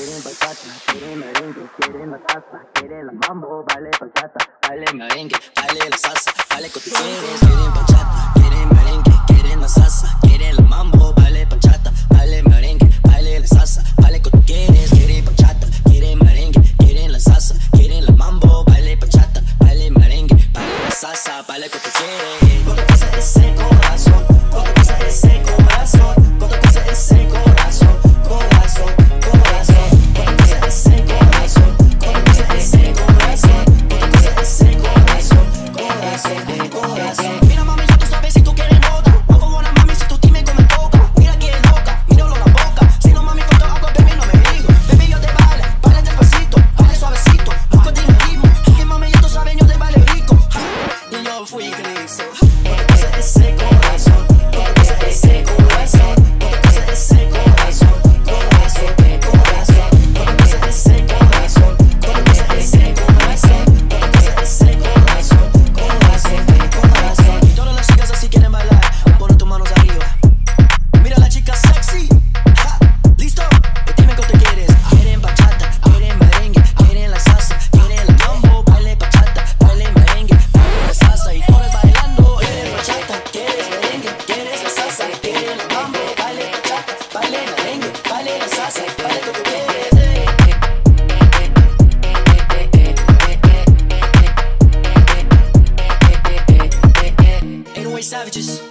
quieren bachata, quieren merengue, quieren la salsa, quieren la mambo, vale bachata, vale merengue, vale la salsa, vale con savages.